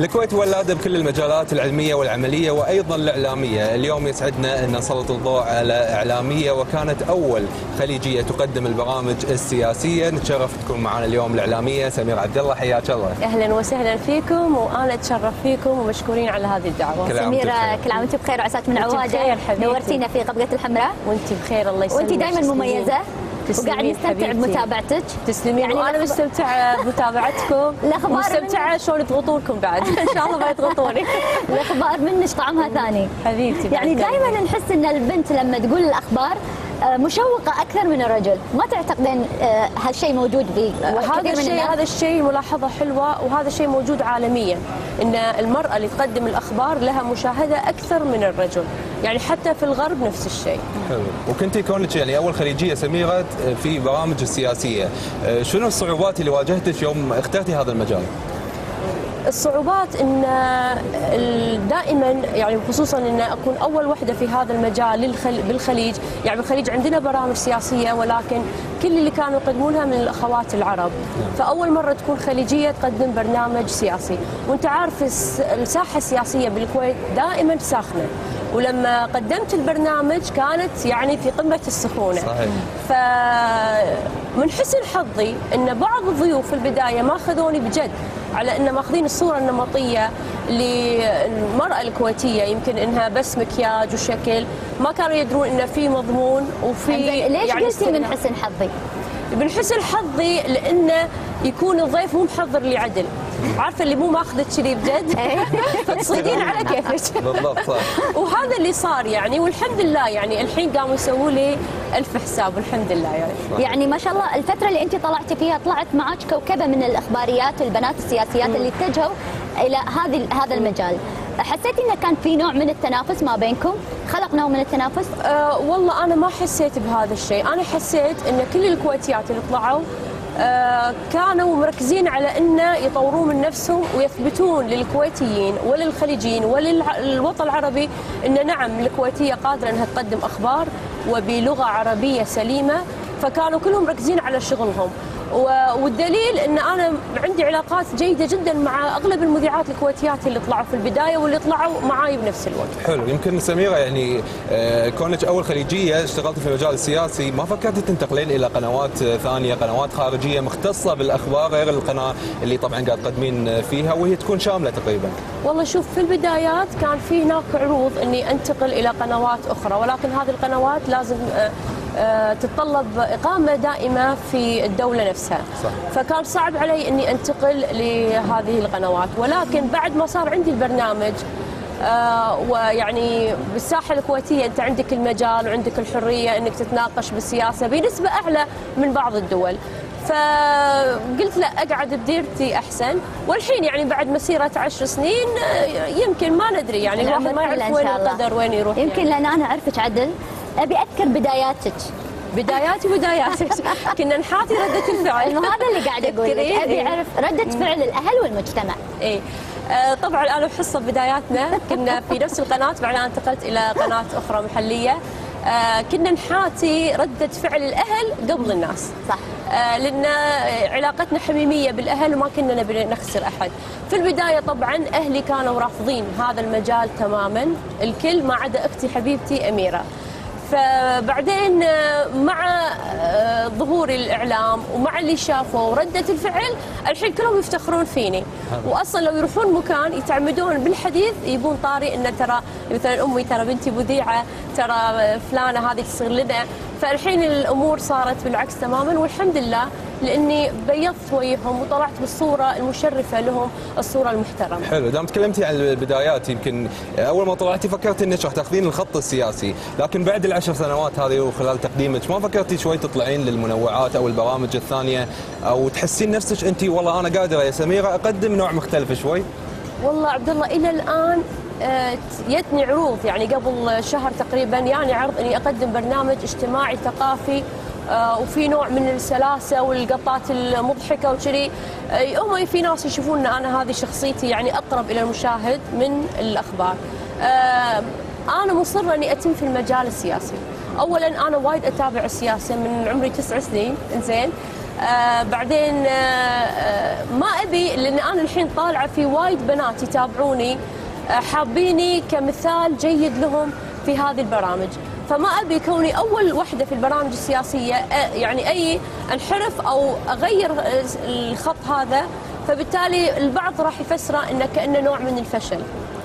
الكويت ولادة بكل المجالات العلمية والعملية وأيضا الإعلامية. اليوم يسعدنا أن نسلط الضوء على إعلامية وكانت أول خليجية تقدم البرامج السياسية. نتشرف تكون معنا اليوم الإعلامية سمير عبد الله حياك الله. أهلا وسهلا فيكم وأنا أتشرف فيكم ومشكورين على هذه الدعوة. كل بخير. كل عام وانت بخير. وعساك من عوادة. نورتينا في قبقة الحمراء. وانت بخير الله يسلمك. وانت دائما تسلمين. وقاعد نستمتع. بمتابعتك. تسلمين يعني وأنا مستمتعة بمتابعتكم. الأخبار ومستمتعه شلون يضغطونكم بعد. إن شاء الله ما يضغطوني. الاخبار منك طعمها ثاني. حبيبتي يعني دائما نحس إن البنت لما تقول الأخبار آه، مشوقة أكثر من الرجل، ما تعتقدين آه، هالشيء موجود هذا بكثير من الشيء؟ هذا الشيء ملاحظة حلوة وهذا الشيء موجود عالميا إن المرأة اللي تقدم الأخبار لها مشاهدة أكثر من الرجل. يعني حتى في الغرب نفس الشيء. حلو. وكنتي كونك يعني أول خليجية سميرة في برامج السياسية أه، شنو الصعوبات اللي واجهتك يوم اخترتي هذا المجال؟ الصعوبات إن دائما يعني خصوصا إن أكون أول وحدة في هذا المجال بالخليج. يعني بالخليج عندنا برامج سياسية ولكن كل اللي كانوا يقدمونها من الأخوات العرب. فأول مرة تكون خليجية تقدم برنامج سياسي. وأنت عارف الس- الساحة السياسية بالكويت دائما ساخنة. ولما قدمت البرنامج كانت يعني في قمة السخونة. صحيح. فمن حسن حظي إن بعض الضيوف في البداية ما أخذوني بجد على إن ماخذين الصورة النمطية للمرأة الكويتية يمكن إنها بس مكياج وشكل ما كانوا يدرون ان في مضمون وفي ليش يعني قلتي من. حسن حظي؟ من حسن حظي لإنه يكون الضيف مو محضر لي عدل عارفة اللي مو ماخذك كذي بجد؟ فتصيدين على كيفك. بالضبط صح. وهذا اللي صار يعني والحمد لله يعني الحين قاموا يسووا لي ألف حساب والحمد لله يعني. يعني ما شاء الله الفترة اللي أنت طلعتي فيها طلعت معك كوكبة من الإخباريات البنات السياسيات اللي اتجهوا إلى هذه هذا المجال. حسيتي إنه كان في نوع من التنافس ما بينكم؟ خلق نوع من التنافس؟ أه والله أنا ما حسيت بهذا الشيء. أنا حسيت إن كل الكويتيات اللي طلعوا كانوا مركزين على انه يطورون من نفسهم ويثبتون للكويتيين وللخليجيين وللوطن العربي أن نعم الكويتية قادرة أنها تقدم أخبار وبلغة عربية سليمة فكانوا كلهم مركزين على شغلهم. والدليل إن أنا عندي علاقات جيدة جدا مع أغلب المذيعات الكويتيات اللي طلعوا في البداية واللي طلعوا معاي بنفس الوقت. حلو. يمكن سميرة يعني آه، كونك أول خليجية اشتغلت في المجال السياسي ما فكرتي تنتقلين إلى قنوات ثانية قنوات خارجية مختصة بالأخبار غير القناة اللي طبعا قاعد تقدمين فيها وهي تكون شاملة تقريبا؟ والله شوف في البدايات كان في هناك عروض إني أنتقل إلى قنوات أخرى ولكن هذه القنوات لازم آه، تتطلب إقامة دائمة في الدولة نفسها صح. فكان صعب علي إني أنتقل لهذه القنوات ولكن بعد ما صار عندي البرنامج آه ويعني بالساحة الكويتية أنت عندك المجال وعندك الحرية إنك تتناقش بالسياسة بنسبة أعلى من بعض الدول فقلت لا أقعد بديرتي أحسن والحين يعني بعد مسيرة عشر سنين آه، يمكن ما ندري يعني الواحد ما يعرف وين. القدر وين يروح يمكن يعني. لأن أنا أعرفك عدل أبي أذكر بداياتك. بداياتي بداياتي كنا نحاتي ردة الفعل. إنه هذا اللي قاعد أقول لك؟ أبي إيه. أعرف ردة فعل الأهل والمجتمع. إيه. آه، طبعا أنا وحصه بداياتنا. كنا في نفس القناة بعدين انتقلت إلى قناة أخرى محلية. آه، كنا نحاتي ردة فعل الأهل قبل الناس. صح. آه، لأن علاقتنا حميمية بالأهل وما كنا نبي نخسر أحد. في البداية طبعا أهلي كانوا رافضين هذا المجال تماما. الكل ما عدا أختي حبيبتي أميرة. فبعدين آه، مع آه، ظهور الإعلام ومع اللي شافوا وردة الفعل الحين كلهم يفتخرون فيني. واصلا لو يروحون مكان يتعمدون بالحديث يبون طاري إنه ترى مثلا أمي ترى بنتي مذيعة ترى فلانة هذه تصير لنا. فالحين الأمور صارت بالعكس تماما والحمد لله لأني بيضت وجههم وطلعت بالصورة المشرفة لهم الصورة المحترمة. حلو. دام تكلمتي عن البدايات يمكن أول ما طلعتي فكرتي إنك راح تاخذين الخط السياسي. لكن بعد العشر سنوات هذه وخلال تقديمك ما فكرتي شوي تطلعين للمنوعات أو البرامج الثانية؟ أو تحسين نفسك انت والله أنا قادرة يا سميرة أقدم نوع مختلف شوي. والله عبد الله إلى الآن آه، جتني عروض. يعني قبل شهر تقريبا يعني عرض إني أقدم برنامج اجتماعي ثقافي آه، وفي نوع من السلاسة والقطات المضحكة وكذي آه، هم في ناس يشوفون إن أنا هذه شخصيتي يعني أقرب إلى المشاهد من الأخبار. آه، أنا مصرة إني أتم في المجال السياسي. اولا أنا وايد أتابع السياسة من عمري تسع سنين إنزين آه بعدين آه آه ما أبي لأن أنا الحين طالعة في وايد بنات يتابعوني آه حابيني كمثال جيد لهم في هذه البرامج فما ابي كوني أول وحدة في البرامج السياسية يعني أي انحرف أو أغير الخط هذا فبالتالي البعض راح يفسره إنه كأنه نوع من الفشل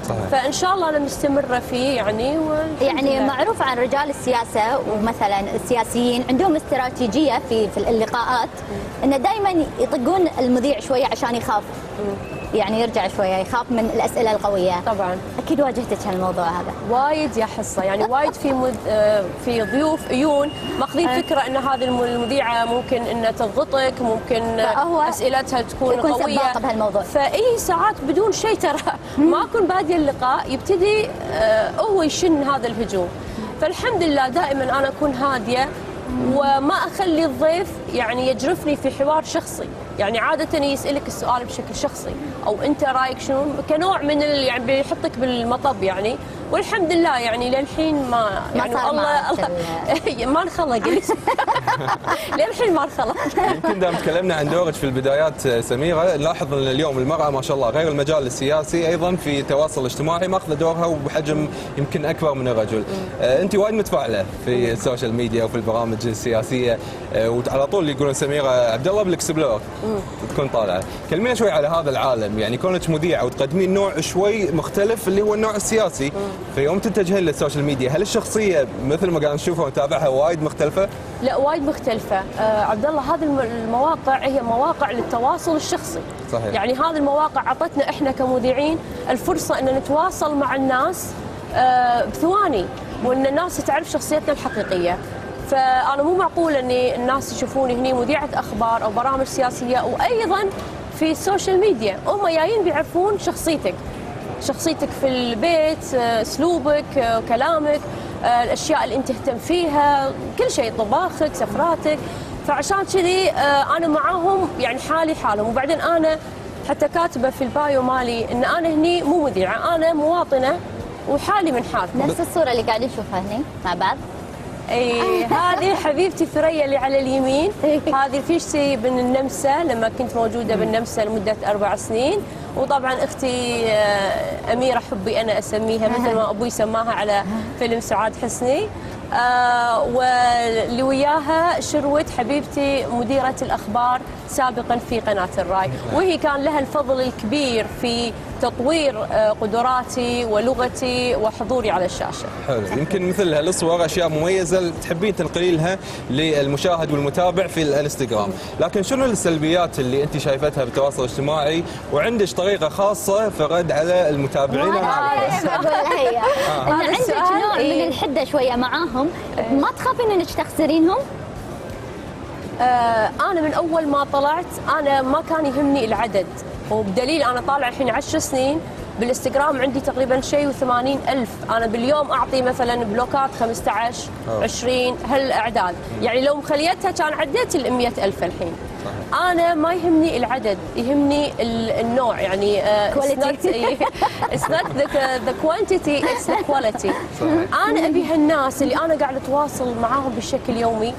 صحيح. فإن شاء الله أنا مستمرة فيه يعني يعني لله. معروف عن رجال السياسة ومثلا السياسيين عندهم استراتيجية في في اللقاءات إنه دائما يطقون المذيع شوية عشان يخاف يعني يرجع شوية يخاف من الأسئلة القوية. طبعا. أكيد واجهتك هالموضوع هذا. وايد يا حصة. يعني وايد في مذ... آه، في ضيوف عيون ماخذين أه. فكرة إن هذه الم- المذيعة ممكن إنها تضغطك ممكن أسئلتها تكون يكون قوية. بهالموضوع. فإي ساعات بدون شيء ترى. ما أكون باديه اللقاء يبتدي آه، هو يشن هذا الهجوم. فالحمد لله دائما أنا أكون هادية وما أخلي الضيف يعني يجرفني في حوار شخصي. يعني عادة يسألك السؤال بشكل شخصي أو أنت رأيك شنو كنوع من. يعني بيحطك بالمطب يعني والحمد لله يعني للحين ما يعني صار الله الله ما انخلق للحين ما انخلق يمكن دام تكلمنا عن دورك في البدايات آه، سميرة نلاحظ إن اليوم المرأة ما شاء الله غير المجال السياسي أيضا في التواصل الاجتماعي مأخذة دورها وبحجم يمكن أكبر من الرجل. آه، أنت وايد متفاعلة في ال social media وفي البرامج السياسية آه، وعلى طول يقولون سميرة عبد الله بال explore تكون طالعة. كلمينا شوي على هذا العالم يعني كونك مذيعة وتقدمين نوع شوي مختلف اللي هو النوع السياسي. فيوم تتجهين لل social media هل الشخصية مثل ما قاعد نشوفها ونتابعها وايد مختلفة؟ لا وايد مختلفة. آه عبد الله هذه الم- المواقع هي مواقع للتواصل الشخصي. صحيح. يعني هذه المواقع أعطتنا إحنا كمذيعين الفرصة إن نتواصل مع الناس آه بثواني وإن الناس تعرف شخصيتنا الحقيقية. فأنا مو معقول ان الناس يشوفوني هني مذيعة أخبار أو برامج سياسية وأيضا في ال social media هم جايين بيعرفون شخصيتك. شخصيتك في البيت آه، اسلوبك آه، كلامك آه، الأشياء اللي انت تهتم فيها كل شيء طباخك سفراتك. فعشان كذي أنا معاهم يعني حالي حالهم. وبعدين أنا حتى كاتبة في البايو مالي إن أنا هني مو مذيعه أنا مواطنة وحالي من حالكم. نفس الصورة اللي قاعدين نشوفها هنا مع بعض. إي هذه حبيبتي ثريا اللي على اليمين. هذه فيشتي بن النمسا لما كنت موجودة بالنمسا لمدة أربع سنين. وطبعا أختي آه، أميرة حبي أنا أسميها مثل ما أبوي سماها على فيلم سعاد حسني. آه واللي وياها شروت حبيبتي مديرة الأخبار سابقا في قناة الرأي. وهي كان لها الفضل الكبير في تطوير آه، قدراتي ولغتي وحضوري على الشاشة. حلو. يمكن مثل هالصور أشياء مميزة تحبين تنقلينها للمشاهد والمتابع في الإنستغرام. لكن شنو السلبيات اللي أنت شايفتها بالتواصل الاجتماعي؟ وعندك طريقة خاصة في الرد على المتابعين ما أنا أعرف. أعرف أقول هي. ان هذا عندك نوع من إيه. الحدة شوية معاهم. ما تخافين إنك تخسرينهم؟ آه، أنا من أول ما طلعت أنا ما كان يهمني العدد. وبدليل أنا طالعه الحين عشر سنين بالإنستغرام عندي تقريبا شيء و80 ألف. أنا باليوم أعطي مثلا بلوكات 15 أوه. 20 هالأعداد. يعني لو مخليتها كان عديت ال 100 ألف الحين. أنا ما يهمني العدد يهمني ال- النوع. يعني آه، not the, the quantity it's the quality. صحيح. أنا أبي هالناس اللي أنا قاعدة أتواصل معاهم بشكل يومي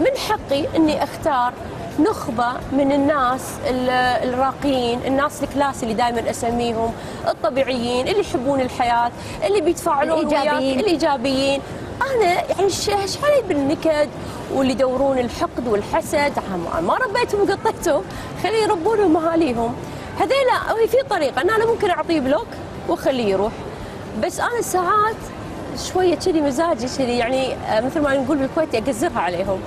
من حقي إني أختار نخبة من الناس ال- الراقيين الناس ال class اللي دائما أسميهم الطبيعيين اللي يحبون الحياة اللي بيتفاعلون الإيجابيين. وياك الإيجابيين. أنا يعني ش- إيش علي بالنكد واللي يدورون الحقد والحسد. ما ربيتهم وقطيتهم خلي يربونهم أهاليهم هذيلا هي في طريقة أن أنا ممكن أعطيه block وأخليه يروح. بس أنا ساعات شوية كذي مزاجي كذي يعني مثل ما نقول بالكويت أقزرها عليهم.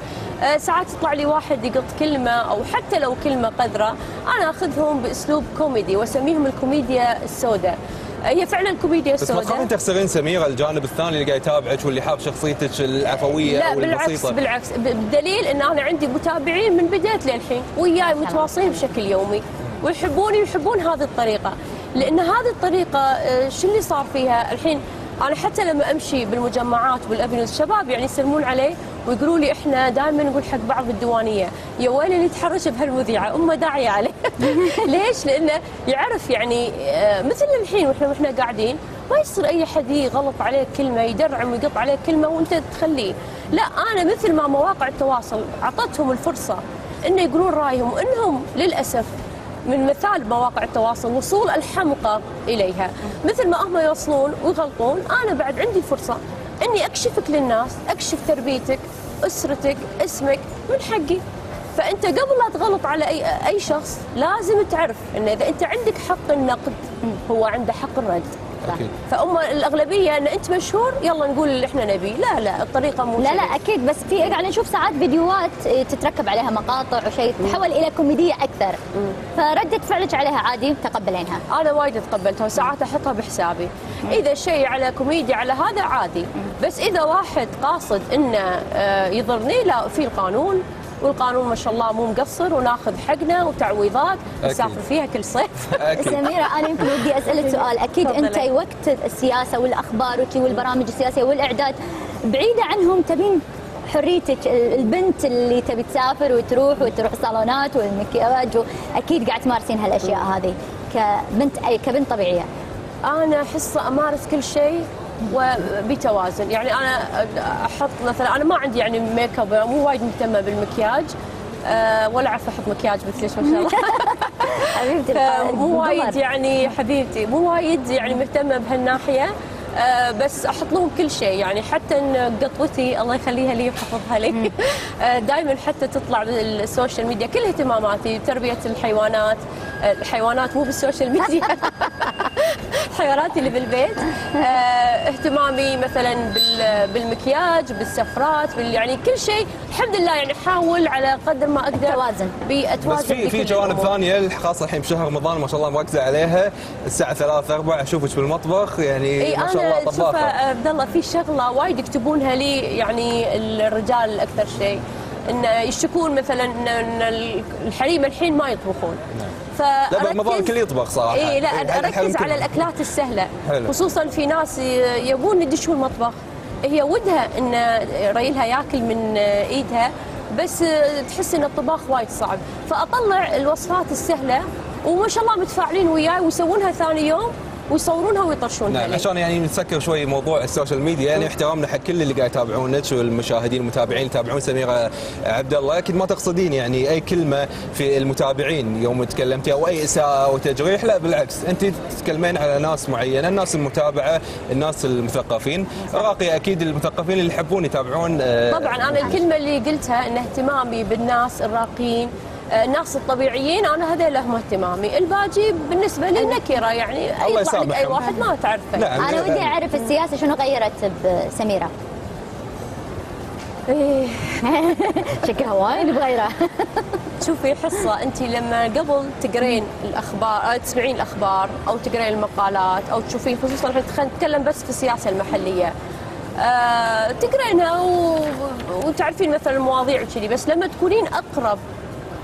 ساعات يطلع لي واحد يقط كلمة أو حتى لو كلمة قذرة أنا أخذهم بأسلوب كوميدي وأسميهم الكوميديا السوداء. آه، هي فعلا الكوميديا بس ما تخافين السوداء تخسرين سميره الجانب الثاني اللي قاعد يتابعك واللي حاب شخصيتك العفوية لا بالعكس بالعكس. ب- بدليل إن أنا عندي متابعين من بداية للحين وياي متواصلين بشكل يومي ويحبوني ويحبون هذه الطريقة. لأن هذه الطريقة آه، شو اللي صار فيها؟ الحين أنا حتى لما أمشي بالمجمعات والافنيوز الشباب يعني يسلمون علي ويقولوا لي إحنا دائما نقول حق بعض بالديوانيه يا ويلي اللي يتحرش بهالمذيعه أمه داعية عليه. ليش؟ لأنه يعرف يعني آه، مثل الحين وإحنا وإحنا قاعدين ما يصير أي حد يغلط عليك كلمة يدرعم ويقط عليك كلمة وأنت تخليه. لا أنا مثل ما مواقع التواصل أعطتهم الفرصة إنه يقولون رأيهم وانهم للأسف من مثال مواقع التواصل وصول الحمقى إليها. مثل ما هم يوصلون ويغلطون أنا بعد عندي فرصة إني أكشفك للناس أكشف تربيتك أسرتك اسمك من حقي. فأنت قبل لا تغلط على اي أي شخص لازم تعرف إن إذا أنت عندك حق النقد هو عنده حق الرد. أكيد. الأغلبية إن أنت مشهور يلا نقول اللي إحنا نبيه. لا لا الطريقة مو لا. لا أكيد. بس في قاعد نشوف ساعات فيديوهات تتركب عليها مقاطع وشيء تحول إلى كوميدية أكثر. فردة فعلك عليها عادي تقبلينها. أنا وايد تقبلتها وساعات أحطها بحسابي. إذا شيء على كوميديا على هذا عادي. بس إذا واحد قاصد إنه آه، يضرني لا في القانون والقانون ما شاء الله مو مقصر وناخذ حقنا وتعويضات. نسافر فيها كل صيف. أكيد. سميرة أنا يمكن ودي أسألك سؤال. أكيد تفضلي. أنت وقت السياسة والأخبار وشي والبرامج السياسية والإعداد بعيدة عنهم تبين حريتك البنت اللي تبي تسافر وتروح وتروح صالونات والمكياج أكيد قاعد تمارسين هالأشياء هذه كبنت أي كبنت طبيعية. أنا أحس أمارس كل شيء وبتوازن. يعني أنا أحط مثلا أنا ما عندي يعني make up مو وايد مهتمة بالمكياج أه ولا أعرف أحط مكياج مثلك ما شاء الله. حبيبتي فمو وايد. يعني حبيبتي مو وايد يعني مهتمة بهالناحية. آه بس أحط لهم كل شيء. يعني حتى إن قطوتي الله يخليها لي ويحفظها لي. آه دائما حتى تطلع بال social media. كل اهتماماتي تربية الحيوانات. آه الحيوانات مو بال social media. حيواناتي اللي بالبيت. آه اهتمامي مثلا بال- بالمكياج بالسفرات بال يعني كل شيء. الحمد لله يعني أحاول على قدر ما أقدر التوازن. بأتوازن بس في في جوانب. ثانية خاصة الحين بشهر رمضان ما شاء الله مركزة عليها. الساعة 3 4 أشوفك بالمطبخ. يعني إي ما شاء أنا الله طباخة. عبد الله في شغلة وايد يكتبونها لي يعني الرجال أكثر شيء. إن يشتكون مثلا ان الحريم الحين ما يطبخون. ف لا برمضان الكل يطبخ صراحة. اي لا الحين أركز على الأكلات السهلة. حلو. خصوصا في ناس يبون يدشون المطبخ هي ودها إن ريلها ياكل من إيدها بس تحس إن الطباخ وايد صعب. فأطلع الوصفات السهلة وما شاء الله متفاعلين وياي ويسوونها ثاني يوم. ويصورونها ويطرشونها نعم. عشان يعني نسكر شوي موضوع ال social media يعني احترامنا حق كل اللي قاعد يتابعونك والمشاهدين المتابعين اللي يتابعون سميره عبد الله أكيد ما تقصدين يعني أي كلمة في المتابعين يوم تكلمتي أو أي إساءة أو تجريح لا بالعكس أنت تتكلمين على ناس معينة الناس المتابعة الناس المثقفين راقي أكيد المثقفين اللي يحبون يتابعون آه، طبعا أنا الكلمة اللي قلتها إن اهتمامي بالناس الراقيين آه، الناس الطبيعيين أنا هذا لهم اهتمامي الباجي بالنسبة لي نكرة يعني الله يطلع لك أي. واحد ما تعرفه. أنا ودي أعرف السياسة شنو غيرت بسميره إيه. شكلها وايد بغيره شوفي حصة انت لما قبل تقرين الأخبار أو تسمعين الأخبار أو تقرين المقالات أو تشوفين خصوصا إحنا خلينا نتكلم بس في السياسة المحلية آه تقرينها و... وتعرفين مثلا المواضيع وكذي بس لما تكونين أقرب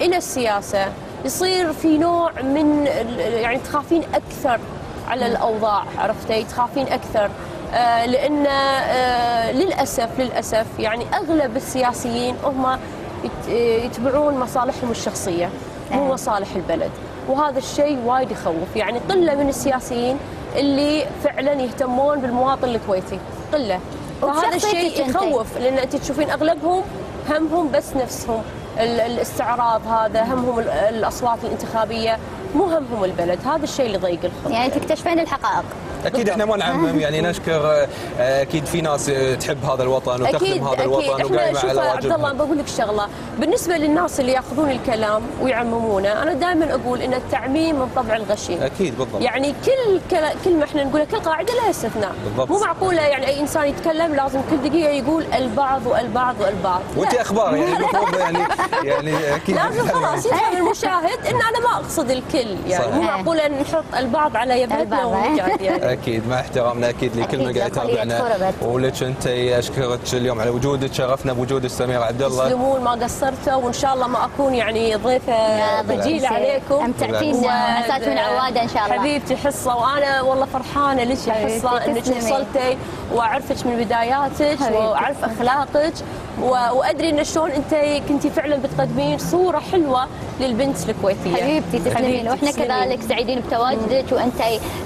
إلى السياسة. يصير في نوع من يعني تخافين أكثر على الأوضاع عرفتي؟ تخافين أكثر. آه لأن آه للأسف للأسف يعني أغلب السياسيين هم يت- يتبعون مصالحهم الشخصية مو آه. مصالح البلد. وهذا الشيء وايد يخوف. يعني قلة من السياسيين اللي فعلا يهتمون بالمواطن الكويتي. قلة. فهذا وبشخصيتك الشيء. يخوف لأن انت تشوفين أغلبهم همهم بس نفسهم. الاستعراض هذا همهم ال- الأصوات الانتخابية مو همهم البلد. هذا الشيء اللي يضيق الخلق. يعني تكتشفين الحقائق. أكيد إحنا ما نعمم يعني نشكر آه، أكيد في ناس آه، تحب هذا الوطن وتخدم هذا الوطن إحنا وقايمة شوف على عبد الله واجبها بقول لك شغلة. بالنسبة للناس اللي يأخذون الكلام ويعممونه أنا دائما أقول إن التعميم من طبع الغشيم. أكيد بالضبط. يعني كل كلمه إحنا نقولها كل قاعدة لها استثناء بالضبط. مو معقولة يعني أي إنسان يتكلم لازم كل دقيقة يقول البعض والبعض والبعض. وانت. أخبار يعني المفروض يعني يعني أكيد. لازم خلاص يفهم المشاهد إن أنا ما أقصد الكل يعني. مو معقولة نحط البعض على يبهتنا يعني. أكيد مع احترامنا أكيد لكل من قاعد يتابعنا. ولك أنت اشكرك اليوم على وجودك شرفنا بوجودك سميره عبد الله تسلمون ما قصرتوا وإن شاء الله ما أكون يعني ضيفه ثقيله عليكم امتعتينا مسات من عوادة إن شاء الله حبيبتي حصة وأنا والله فرحانة لك يا حصة إنك. وصلتي وأعرفك من بداياتك وأعرف. أخلاقك وأدري إن شلون أنت كنتي فعلا بتقدمين صورة حلوة للبنت الكويتية حبيبتي تسلمين وإحنا. كذلك سعيدين بتواجدك وأنت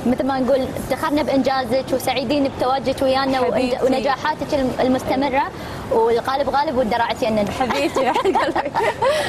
مثل ما نقول افتخرنا بإنجازك وسعيدين بتواجدك ويانا. ونجاحاتك الم- المستمرة والغالب غالب والدرع ينن حبيبتي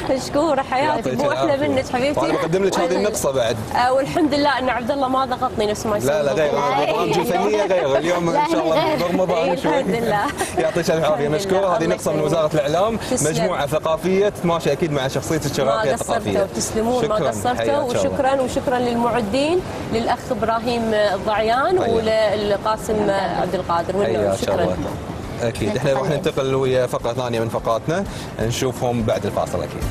مشكوره حياتي مو أحلى العافية. منك حبيبتي وأنا بقدم لك هذه وأنا- النقصه بعد آه، والحمد لله أن عبد الله ما ضغطني نفس ما يسوي لا لا غير ضغط. البرامج الفنيه غير اليوم إن شاء الله. برمضان شوي الحمد لله. يعطيك الف مشكوره لله. هذه نقصة من الإعلام تسلم. مجموعة ثقافية تماشي أكيد مع شخصيتك قصرتوا الثقافية وتسلمون ما. قصرتوا. وشكرا وشكرا للمعدين للأخ إبراهيم الضعيان. وللقاسم عبد القادر شكرا أكيد. إحنا راح ننتقل. ويا فقرة ثانية من فقراتنا. نشوفهم بعد الفاصل أكيد.